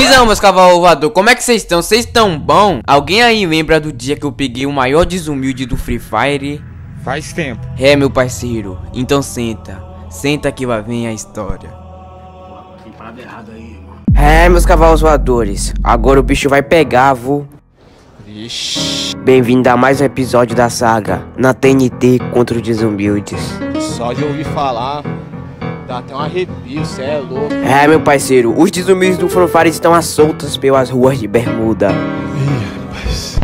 Visão, meus cavalos voador, como é que vocês estão? Vocês estão bom? Alguém aí lembra do dia que eu peguei o maior desumilde do Free Fire? Faz tempo. É, meu parceiro. Então senta. Senta que lá vem a história. Tem parada errada aí, mano. É, meus cavalos voadores. Agora o bicho vai pegar, vu. Ixi, Bem-vindo a mais um episódio da saga na TNT contra os desumildes. só de ouvir falar, dá até um arrepio, cê é louco. É, meu parceiro, os desumildes do Free Fire estão às soltas pelas ruas de Bermuda.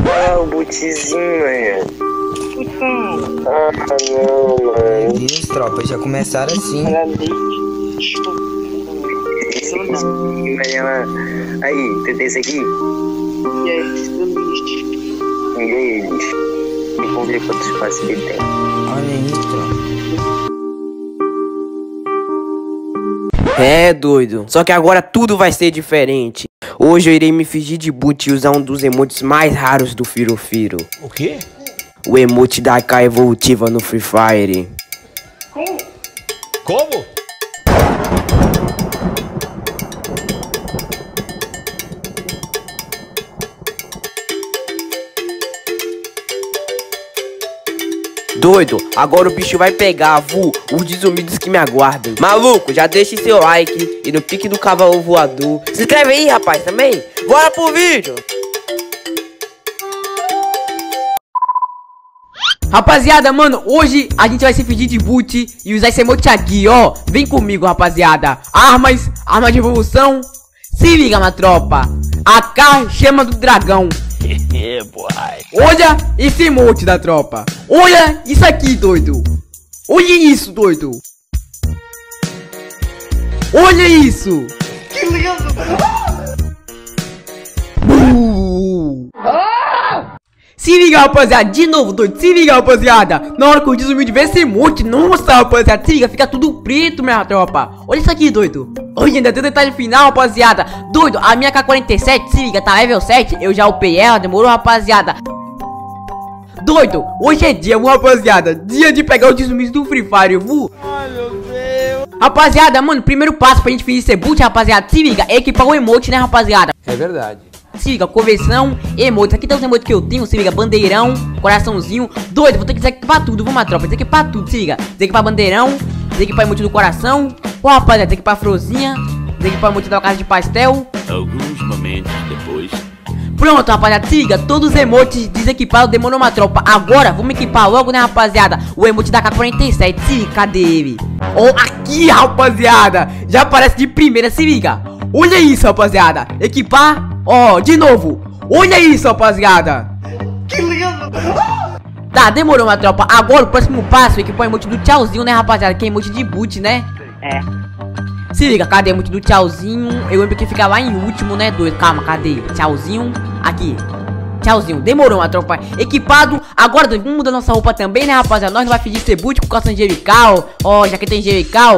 Ah, o bootzinho, mano. Ah, não, mano. Meu Deus, tropa, já começaram assim. Ela... Aí, você tem esse aqui? E eles? Vamos ver quantos espaços ele tem. Olha aí, tropa. É, doido. Só que agora tudo vai ser diferente. Hoje eu irei me fingir de boot e usar um dos emotes mais raros do Firo Firo. O quê? O emote da AK evolutiva no Free Fire. Como? Doido, agora o bicho vai pegar, vu, os desumidos que me aguardam. Maluco, já deixe seu like e no pique do cavalo voador. Se inscreve aí, rapaz, também. Bora pro vídeo. Rapaziada, mano, hoje a gente vai se fingir de boot e usar esse emote aqui, ó. Vem comigo, rapaziada. Armas, arma de evolução. Se liga, minha tropa. AK chama do dragão. Olha esse emote da tropa. Olha isso aqui, doido. Olha isso, doido. Olha isso. Que lindo. Uh. Se liga, rapaziada, de novo, doido, se liga, rapaziada. Na hora que o desumilde vê esse monte, nossa, rapaziada Se liga, fica tudo preto, minha tropa. Olha isso aqui, doido. Olha, ainda tem detalhe final, rapaziada. Doido, a minha K-47, se liga, tá level 7 Eu já upei ela, demorou, rapaziada. Doido, hoje é dia, rapaziada? Dia de pegar o desumilde do Free Fire, viu? Ai, meu Deus. Rapaziada, mano, primeiro passo pra gente fingir ser boot, rapaziada. Se liga, é equipar o emote, né, rapaziada? É verdade. Se liga, conversão, emotes. Aqui tem os emotes que eu tenho, se liga, bandeirão, coraçãozinho. Doido, vou ter que desequipar tudo, vamos, tropa. Desequipar tudo, se liga. Desequipar bandeirão, desequipar emote do coração. Ó, rapaziada, desequipar frozinha, desequipar emote da casa de pastel. Alguns momentos depois. Pronto, rapaziada, se liga, todos os emotes desequipados demorou uma tropa. Agora, vamos equipar logo, né, rapaziada? O emote da K-47, se liga, cadê ele? Ó, aqui, rapaziada, já aparece de primeira, se liga. Olha isso, rapaziada, equipar, ó, de novo. Olha isso, rapaziada. Que lindo. Tá, demorou uma tropa. Agora, o próximo passo é equipar o emote do tchauzinho, né, rapaziada? Que é emote de boot, né? É. Se liga, cadê muito do tchauzinho? Eu lembro que fica lá em último, né, doido? Calma, cadê? Tchauzinho. Aqui. Tchauzinho. Demorou, uma tropa. Equipado. Agora, doido, vamos mudar nossa roupa também, né, rapaziada? Nós não vai fingir ser boot com calça angelical. Ó, já que tem angelical.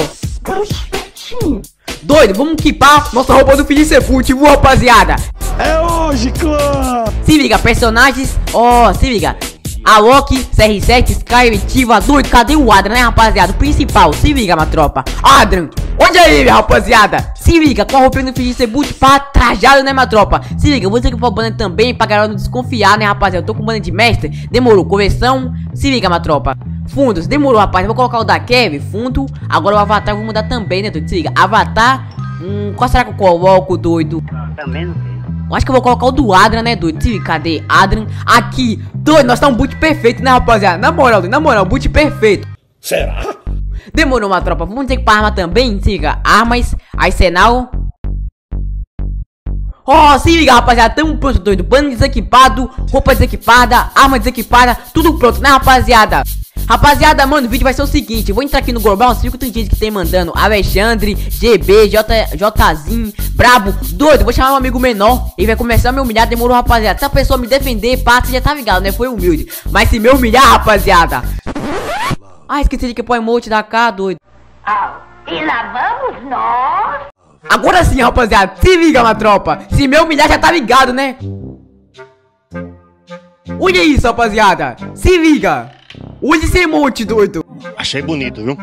Doido, vamos equipar nossa roupa do boot, viu, rapaziada? É hoje, clã. Se liga, personagens. Ó, se liga. Alok, CR7, Sky, Tiva, doido, cadê o Adran, né, rapaziada? O principal, se liga, minha tropa. Adran, onde é ele, rapaziada? Se liga, com a roupinha do Fingir ser boot pra trajado, né, minha tropa? Se liga, vou ter que pôr o banner também pra galera não desconfiar, né, rapaziada? Eu tô com banner de mestre, demorou, conversão. Se liga, minha tropa. Fundos, demorou, rapaz. Eu vou colocar o da Kev, fundo. Agora o avatar eu vou mudar também, né, doido? Se liga, avatar. Hum, qual será que eu coloco, doido? Também não sei. Eu acho que eu vou colocar o do Adrian, né, doido? Se liga, Cadê? Adrian. Aqui. Doido, nós tá um boot perfeito, né, rapaziada? Na moral, doido, na moral, boot perfeito. Será? Demorou uma tropa. Vamos ter que pra arma também. Se liga. Armas. Arsenal. Ó, oh, se liga, rapaziada. Tamo pronto, doido. Bando desequipado. Roupa desequipada. Arma desequipada. Tudo pronto, né, rapaziada? Rapaziada, mano, o vídeo vai ser o seguinte. Vou entrar aqui no Global. Você viu que tem gente que tem mandando. Alexandre, GB, J, Jzin, Brabo. Doido, vou chamar um amigo menor. Ele vai começar a me humilhar. Demorou, rapaziada. Se a pessoa me defender, passa, já tá ligado, né? Foi humilde. Mas se me humilhar, rapaziada. Ah, esqueci de que põe emote da K, doido. E lá vamos nós. Agora sim, rapaziada, se liga, uma tropa. Se me humilhar, já tá ligado, né? Olha isso, rapaziada. Se liga. Olha esse emote, doido. Achei bonito, viu?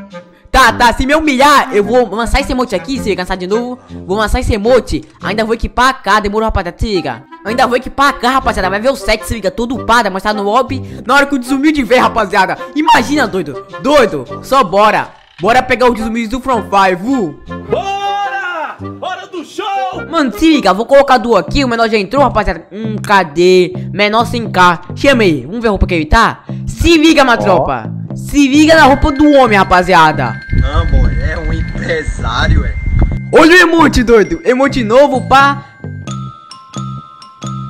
Tá, Tá, se me humilhar, eu vou lançar esse emote aqui, se cansar de novo. Vou lançar esse emote. Ainda vou equipar a K, demorou, rapaziada, se liga. Ainda vou equipar a K, rapaziada. Vai ver o 7, se liga, todo upada, mas tá no lobby. Na hora que o desumilde vem, rapaziada. Imagina, doido. Doido, só bora. Bora pegar o desumilde do From 5. Uh. Bora! Hora do show! Mano, se liga, vou colocar duas aqui. O menor já entrou, rapaziada. Hum, cadê? Menor sem K. Chama aí, vamos ver a roupa que ele tá? Se liga, minha tropa. Se liga na roupa do homem, rapaziada. Não, boy, é um empresário, é. Olha o emote, doido. Emote novo, pá.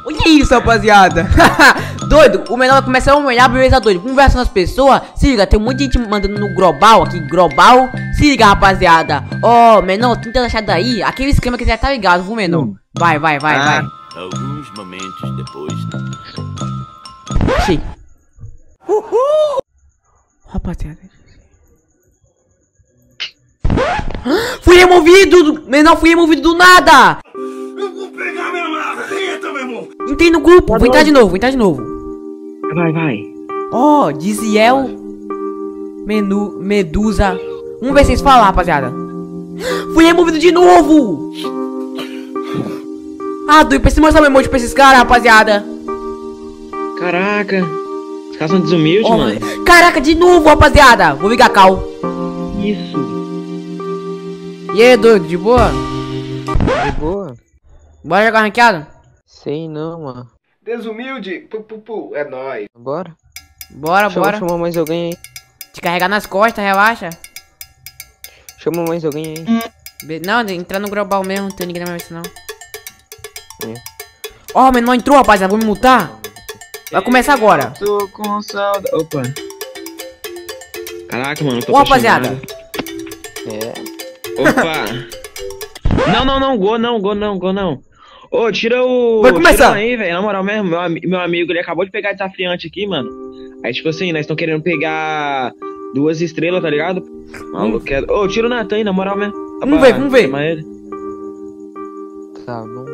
Olha isso, rapaziada. doido, o menor começa a olhar, beleza, doido. Conversa nas pessoas. Se liga, tem um monte de gente mandando no global aqui, global. Se liga, rapaziada. Ó, oh, menor, tenta achar daí. Aquele esquema que você já tá ligado, viu, menor? Vai, vai, vai, Ah. vai. Alguns momentos depois. Uhul! Rapaziada. Fui removido! Menor, fui removido do nada! Eu vou pegar minha marreta, meu irmão! Entrei no grupo, vou entrar de novo, vou entrar de novo. Vai, vai. Ó, oh, Diziel. Menu, Medusa. Vamos ver se vocês falam, rapaziada. Fui removido de novo! Ah, doido, preciso mostrar meu emoji pra esses caras, rapaziada. Caraca. Os caras são desumildes, Ó, mano. Caraca, de novo, rapaziada. Vou ligar cal. Isso. E aí, doido, de boa? De boa? Bora jogar ranqueado? Sei não, mano. Desumilde, pu, pu, pu, é nóis. Bora? Bora, Chama, bora. chama mais alguém aí. Te carregar nas costas, relaxa. Chama mais alguém aí. Be- Não, entrar no global mesmo, não tem ninguém na minha missão, não. É. Ó, mas não entrou, rapaziada, vou me mutar. Vai começar agora. Tô com saudade. Opa. Caraca, mano. Tô Ô, rapaziada. É. Opa. não, não, não. Gol não, gol não, gol não. Ô, tira o. Vai começar. Tira aí, velho. Na moral mesmo, meu, meu amigo, ele acabou de pegar desafiante aqui, mano. Aí, tipo assim, nós estamos querendo pegar duas estrelas, tá ligado? Maluco, quero. Ô, tira o Natan aí, na moral mesmo. Dá Vamos ver, vamos ver. Tá bom.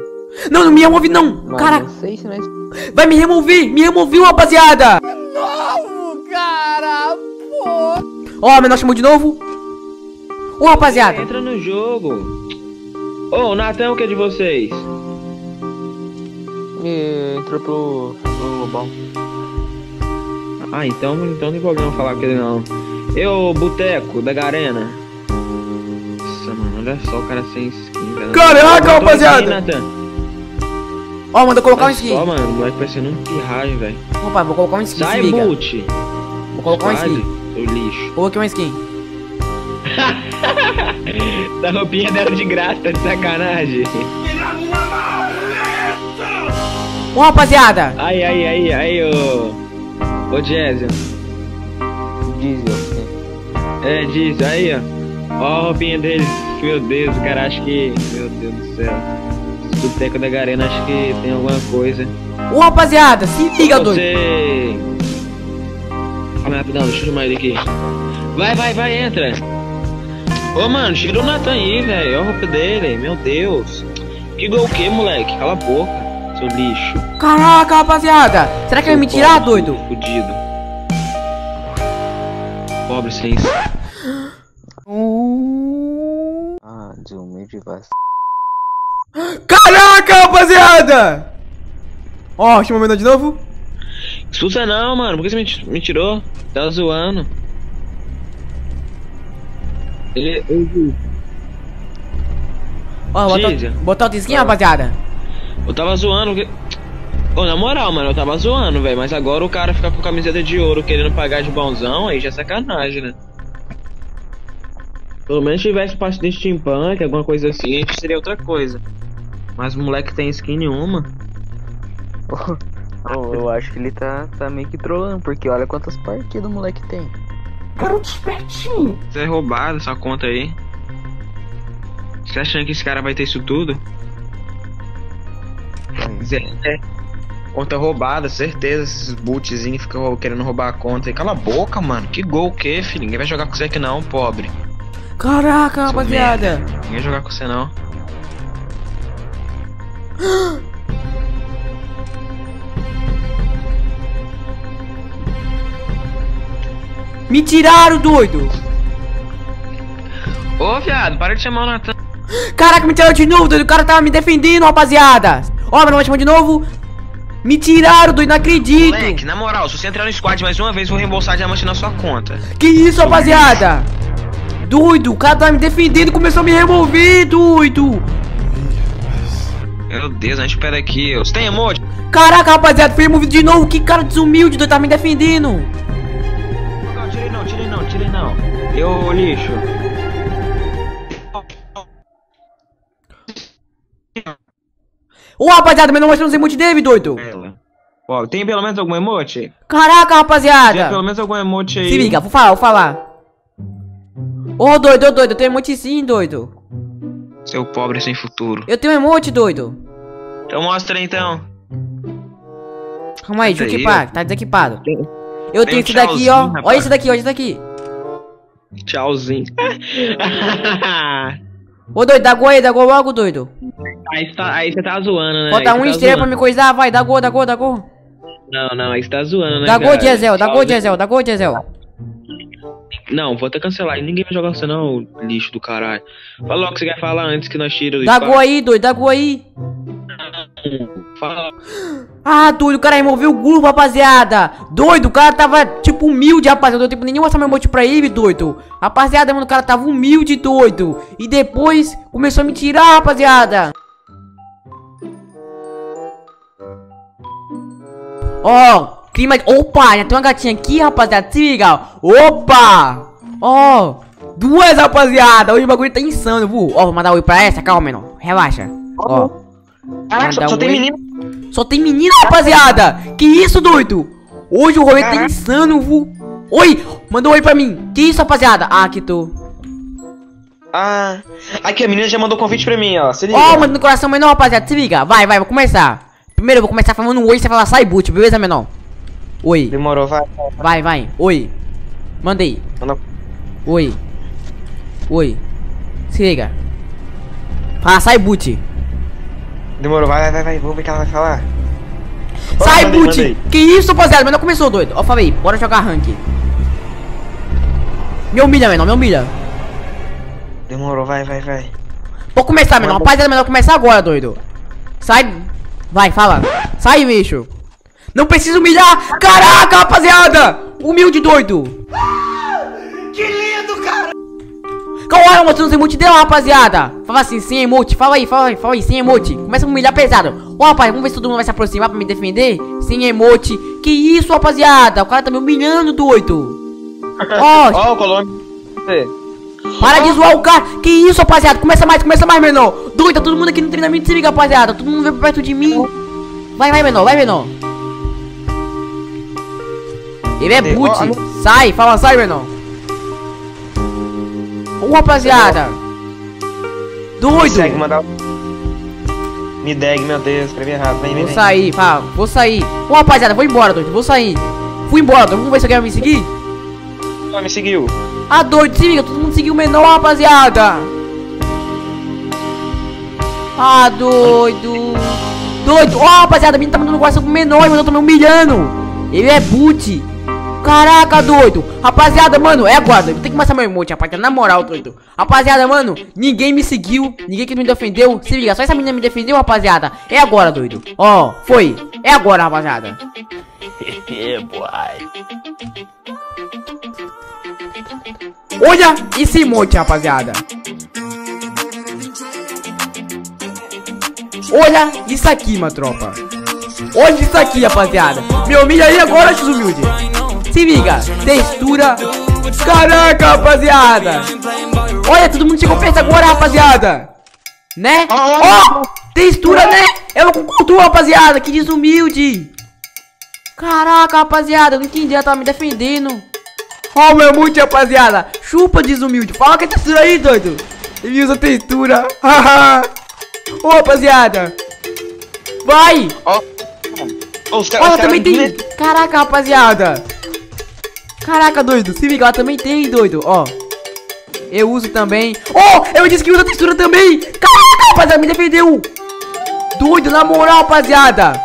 Não, não me remove não. Mas Caraca, não sei se nós. Vai me remover. Me removeu, rapaziada. Ó, menor chamou de novo. Ô, rapaziada. Entra no jogo. Ô, o Natan é o que de vocês? E entrou pro. pro global. Ah, então, então não tem problema falar com ele não. Eu, Boteco, da Garena. Nossa, mano, olha só o cara sem skin. Caraca, rapaziada. Nathan. Ó, manda colocar um Olha skin. só, mano, o moleque parecendo um pirralho, velho. Opa, vou colocar um skin, se Sai, liga. boot. Vou colocar um skin. seu lixo. Coloquei uma skin. Da roupinha dela de graça, tá de sacanagem. Ô, rapaziada. Aí, aí, aí, aí, ô. Ô, Jéssica. Diesel. É, diz, aí, ó. Ó a roupinha dele. Meu Deus, o cara acha que. Meu Deus do céu. Esse boteco da Garena acho que tem alguma coisa. Ô, rapaziada, se liga, doido. Você. Calma aí, rapidão, deixa eu chamar ele aqui. Vai, vai, vai, entra. Ô, mano, tira o Nathan aí, velho. Olha a roupa dele, meu Deus. Que gol o que, moleque? Cala a boca, seu lixo. Caraca, rapaziada. Será que vai me tirar, doido? Fudido. Pobre sem. Ah, desumilde vai. Caraca, rapaziada. Ó, chama o menor de novo. Expulsa não, mano. Por que você me, tirou? Tá zoando. Ele. Ó, botar, Tísia. botar outra skin, rapaziada. Eu tava zoando. porque- Ô, na moral, mano, eu tava zoando, velho. Mas agora o cara ficar com camiseta de ouro querendo pagar de bonzão, aí já é sacanagem, né? Pelo menos se tivesse parte de steampunk, alguma coisa assim, a gente seria outra coisa. Mas o moleque tem skin nenhuma. Oh, eu acho que ele tá, tá meio que trolando, porque olha quantas partidas o moleque tem. Isso é roubado, essa conta aí. Você achando que esse cara vai ter isso tudo? Zé, é. Conta roubada, certeza. Esses bootzinhos ficam querendo roubar a conta. E cala a boca, mano. Que gol o quê, filho? Ninguém vai jogar com você aqui não, pobre. Caraca, rapaziada. Ninguém vai jogar com você não. Me tiraram, doido. Ô, viado, para de chamar o Natan. Caraca, me tiraram de novo, doido. O cara tava me defendendo, rapaziada. Ó, meu nome chamou de novo. Me tiraram, doido. Não acredito. Moleque, na moral, se você entrar no squad mais uma vez, vou reembolsar diamante na sua conta. Que isso, rapaziada? Doido, o cara tava me defendendo e começou a me remover, doido. Meu Deus, a gente espera aqui. Você tem emote? Caraca, rapaziada, fui removido de novo. Que cara desumilde, doido. Tava me defendendo. Não, tirei não, tirei não, tirei não. Eu lixo. Ô, rapaziada, mas não mostrando os emotes dele, doido. Ela. Ó, tem pelo menos algum emote? Caraca, Tem rapaziada. pelo menos algum emote aí. Se liga, vou falar, vou falar. Ô, doido, ô, doido, eu tenho emote sim, doido. Seu pobre sem futuro. Eu tenho emote, doido. Então mostra aí, então. Calma aí, deixa eu equipar, tá desequipado. Tem- Eu tenho esse daqui, ó. rapaz. Olha esse daqui, olha esse daqui. Tchauzinho. Ô, doido, dá gol aí, dá gol logo, doido. aí, você tá, aí você tá zoando, né? Bota um você tá estrela pra me coisar, vai, dá gol, dá gol, dá gol. Não, não, aí você tá zoando, né? Dá gol? Diesel, dá gol. Diesel, dá gol, Diesel. Não, vou até cancelar. E ninguém vai jogar você não, lixo do caralho. Fala logo o que você quer falar antes que nós tira do Dá gol aí, doido, dá gol aí. Fala. Ah, doido, o cara removeu o grupo, rapaziada. Doido, o cara tava, tipo, humilde, rapaziada. Eu não nem mostrar meu emote pra ele, doido. Rapaziada, mano, o cara tava humilde, doido. E depois começou a me tirar, rapaziada. Ó, clima de... Opa, já tem uma gatinha aqui, rapaziada. Se liga. Opa. Ó, duas, rapaziada. Hoje o bagulho tá insano, viu? Ó, vou mandar oi pra essa. Calma, menor. Relaxa. Ó. Caraca, só, só tem oi. menino. Só tem menina, rapaziada! Que isso, doido? Hoje o rolê tá insano, vu. Oi! Mandou oi pra mim. Que isso, rapaziada? Ah, que tô. Ah, aqui a menina já mandou convite pra mim, ó. Se liga. Ó, manda no coração menor, rapaziada. Se liga. Vai, vai, vou começar. Primeiro eu vou começar falando um oi, você fala sai boot, beleza, menor? Oi. Demorou, vai. Vai, vai. Oi. Mandei. Manda- Oi. Oi. Se liga. Fala sai boot. Demorou, vai, vai, vai, vai. Vamos ver o que ela vai falar. Sai, boot! Que isso, rapaziada? Mas não começou, doido. Ó, falei, bora jogar rank. Me humilha, menor, me humilha. Demorou, vai, vai, vai. Vou começar, menor. Rapaziada, menor, começar agora, doido. Sai. Vai, fala. Sai, bicho. Não precisa humilhar. Caraca, rapaziada. Humilde, doido. Calma, mostrando os emotes dela, rapaziada. Fala assim, sem emote. Fala aí, fala aí, fala aí, sem emote. Começa a humilhar pesado. Ó, rapaz, vamos ver se todo mundo vai se aproximar pra me defender. Sem emote. Que isso, rapaziada? O cara tá me humilhando, doido. Ó, Ó, o Colômbia. Para de zoar o cara. Que isso, rapaziada? Começa mais, começa mais, menor. Doido, tá todo mundo aqui no treinamento. Se liga, rapaziada. Todo mundo vem perto de mim. Vai, vai, menor, vai, menor. Ele é boot. Sai, fala, sai, menor. Ô, rapaziada. Consegue Doido. mandar. Me deg, meu Deus, escrevi errado. Vem, vem, Vou sair, fala, vou sair. Ô, rapaziada, vou embora, doido. Vou sair. Fui embora, doido. Vamos ver se alguém vai me seguir. Ó, me seguiu. Ah, doido, se liga, todo mundo seguiu o menor, rapaziada. Ah, doido. Doido. Ó, rapaziada, a menina tá mandando coração pro menor, o menor tá me humilhando. Ele é boot. Caraca, doido. Rapaziada, mano, é agora. Tem que mostrar meu emote, rapaziada, na moral, doido. Rapaziada, mano, ninguém me seguiu, ninguém que me defendeu. Se liga, só essa menina me defendeu, rapaziada. É agora, doido. Ó, foi. É agora, rapaziada. Olha esse emote, rapaziada. Olha isso aqui, uma tropa. Olha isso aqui, rapaziada. Me humilha aí agora, X-Humilde. Se liga, textura. Caraca, rapaziada. Olha, todo mundo chegou perto agora, rapaziada. Né? Ó, textura, né? Ela concordou, rapaziada. Que desumilde. Caraca, rapaziada. Eu não entendi, ela tava me defendendo. Ó, o meu mute, rapaziada. Chupa, desumilde. Fala que é textura aí, doido. Ele usa textura. Haha. Ô, rapaziada. Vai. Ó. Caras. ela os também tem. Caraca, rapaziada. Caraca, doido. Se liga, ela também tem, doido. Ó. Eu uso também. Oh, eu disse que usa textura também. Caraca, rapaziada, me defendeu. Doido, na moral, rapaziada.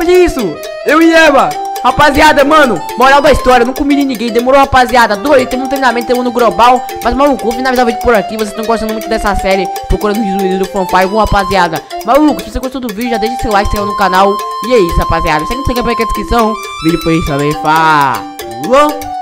Olha isso. Eu e Eva. Rapaziada, mano, moral da história, não comi ninguém, demorou, rapaziada. Dois, temos um treinamento, temos no global. Mas, maluco, vou finalizar o vídeo por aqui. Vocês estão gostando muito dessa série, procurando os vídeos do Fan 5, rapaziada. Maluco, se você gostou do vídeo, já deixa seu like, se no canal. E é isso, rapaziada. Segue o link aqui na descrição. O vídeo foi isso também, falou!